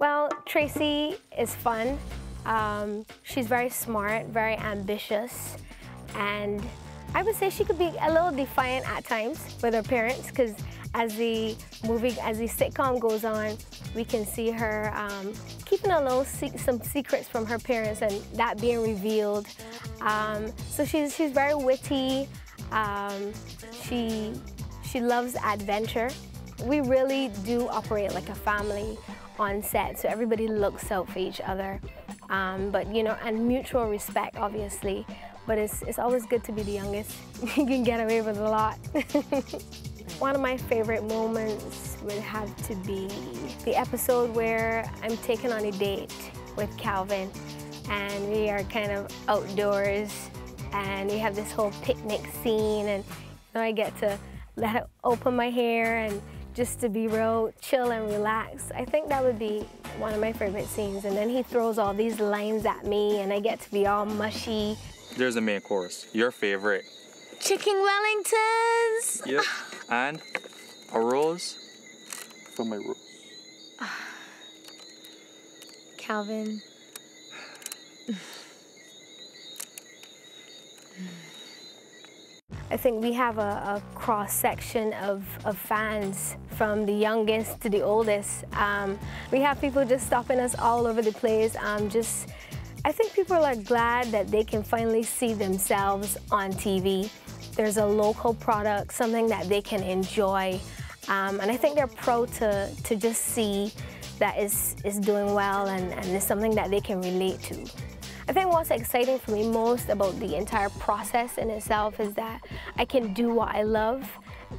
Well, Tracy is fun. Um, she's very smart, very ambitious, and I would say she could be a little defiant at times with her parents because as the movie, as the sitcom goes on, we can see her um, keeping a little se some secrets from her parents and that being revealed. Um, so she's she's very witty. Um, she she loves adventure. We really do operate like a family on set, so everybody looks out for each other. Um, but you know, and mutual respect, obviously. But it's it's always good to be the youngest. you can get away with a lot. One of my favorite moments would have to be the episode where I'm taken on a date with Calvin and we are kind of outdoors and we have this whole picnic scene and you know, I get to let open my hair and just to be real chill and relaxed. I think that would be one of my favorite scenes. And then he throws all these lines at me and I get to be all mushy. There's a main course. Your favorite. Chicken Wellingtons. Yep. and a rose for my rose. Calvin. I think we have a, a cross section of, of, fans from the youngest to the oldest. Um, we have people just stopping us all over the place. Um, just, I think people are glad that they can finally see themselves on TV. There's a local product, something that they can enjoy. Um, and I think they're proud to, to just see that is, is doing well and, and is something that they can relate to. I think what's exciting for me most about the entire process in itself is that I can do what I love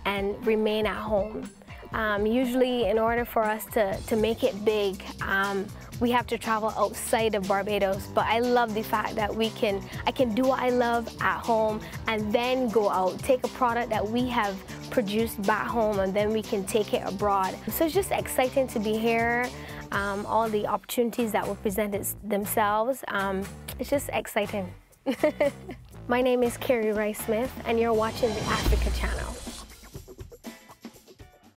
and remain at home. Um, usually in order for us to, to make it big, um, we have to travel outside of Barbados, but I love the fact that we can, I can do what I love at home and then go out, take a product that we have produced back home and then we can take it abroad. So it's just exciting to be here um, all the opportunities that were presented themselves. Um, it's just exciting. My name is Carrie Rice Smith, and you're watching the Africa Channel.